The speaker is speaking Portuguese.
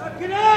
Aqui!